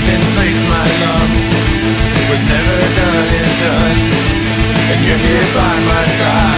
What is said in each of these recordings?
noise inflates my lungs. What's never done is done. And you're here by my side.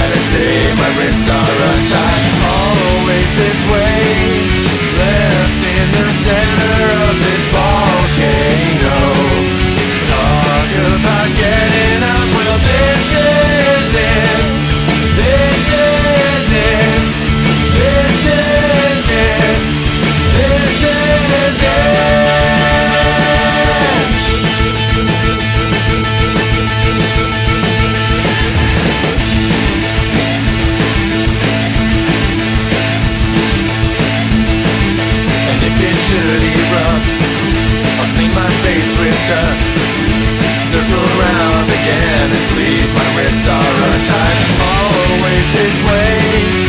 around again and sleep. when wrists are untied. Always this way.